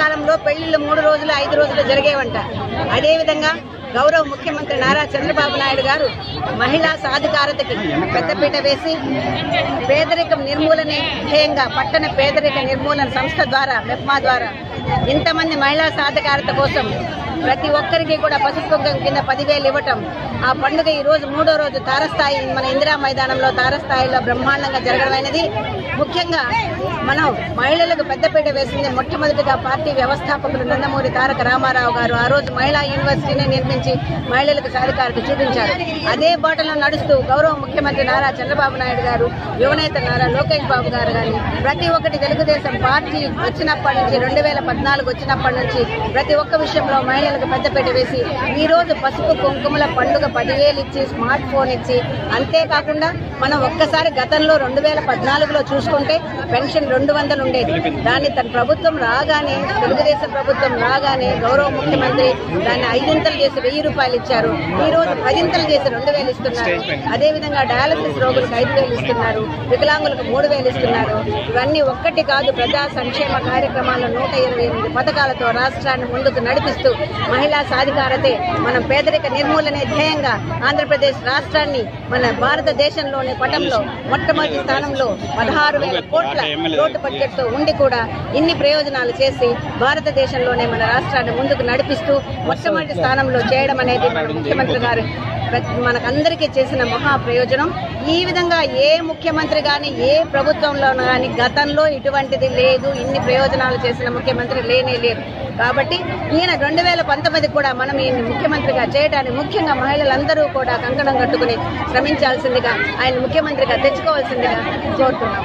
కాలంలో పెళ్ళిళ్ళు మూడు రోజులు ఐదు రోజులు జరిగేవంట. అదేవిధంగా గౌరవ ముఖ్యమంత్రి నారా చంద్రబాబు నాయుడు గారు మహిళా సాధికారతకి పెద్దపీట వేసి పేదరికం నిర్మూలనే ధ్యేయంగా పట్టణ పేదరిక నిర్మూలన సంస్థ ద్వారా మెప్మా ద్వారా ఇంతమంది మహిళా సాధికారత కోసం ప్రతి ఒక్కరికి కూడా పసుపు కుంకం కింద పదివేలు ఇవ్వటం ఆ పండుగ ఈ రోజు మూడో రోజు తారస్థాయి మన ఇందిరా మైదానంలో తారస్థాయిలో బ్రహ్మాండంగా జరగడమైనది. ముఖ్యంగా మనం మహిళలకు పెద్దపీట వేసింది మొట్టమొదటిగా పార్టీ వ్యవస్థాపకులు నందమూరి తారక రామారావు గారు. ఆ రోజు మహిళా యూనివర్సిటీని నిర్మించి మహిళలకు సాధికారత చూపించారు. అదే బాటలో నడుస్తూ గౌరవ ముఖ్యమంత్రి నారా చంద్రబాబు నాయుడు గారు యువనేత నారా లోకేష్ బాబు గారు కానీ ప్రతి ఒక్కటి తెలుగుదేశం పార్టీ వచ్చినప్పటి నుంచి రెండు వేల పద్నాలుగు వచ్చినప్పటి నుంచి ప్రతి ఒక్క విషయంలో మహిళలకు పెద్దపీట వేసి ఈ రోజు పసుపు కుంకుమల పండుగ పదివేలు ఇచ్చి స్మార్ట్ ఫోన్ ఇచ్చి అంతేకాకుండా మనం ఒక్కసారి గతంలో రెండు వేల పద్నాలుగులో చూసుకుంటే పెన్షన్ రెండు వందలు ఉండేది. దాన్ని తన ప్రభుత్వం రాగానే తెలుగుదేశం ప్రభుత్వం రాగానే గౌరవ ముఖ్యమంత్రి దాన్ని ఐదింతలు చేసి వెయ్యి రూపాయలు ఇచ్చారు. ఈ రోజు పదింతలు చేసి రెండు వేలు ఇస్తున్నారు. అదేవిధంగా డయాలసిస్ రోగులకు ఐదు వేలు ఇస్తున్నారు. వికలాంగులకు మూడు వేలు ఇస్తున్నారు. ఇవన్నీ ఒక్కటి కాదు ప్రజా సంక్షేమ కార్యక్రమాలు నూట ఇరవై ఎనిమిది పథకాలతో రాష్ట్రాన్ని ముందుకు నడిపిస్తూ మహిళా సాధికారతే మనం పేదరిక నిర్మూలనే ధ్యేయంగా ఆంధ్రప్రదేశ్ రాష్ట్రాన్ని మన భారతదేశంలోని పటంలో మొట్టమొదటి స్థానంలో పదహారు వేల కోట్ల లోటు బడ్జెట్తో ఉండి కూడా ఇన్ని ప్రయోజనాలు చేసి భారతదేశంలోనే మన రాష్ట్రాన్ని ముందుకు నడిపిస్తూ మొట్టమొదటి స్థానంలో చేయడం అనేది మన ముఖ్యమంత్రి గారు మనకందరికీ చేసిన మహా ప్రయోజనం. ఈ విధంగా ఏ ముఖ్యమంత్రి గాని ఏ ప్రభుత్వంలో గాని గతంలో ఇటువంటిది లేదు ఇన్ని ప్రయోజనాలు చేసిన ముఖ్యమంత్రి లేనే లేరు. కాబట్టి ఈయన రెండు వేల పంతొమ్మిది కూడా మనం ఈయన ముఖ్యమంత్రిగా చేయడానికి ముఖ్యంగా మహిళలందరూ కూడా కంకణం కట్టుకుని శ్రమించాల్సిందిగా ఆయన ముఖ్యమంత్రిగా తెచ్చుకోవాల్సిందిగా కోరుతున్నాం.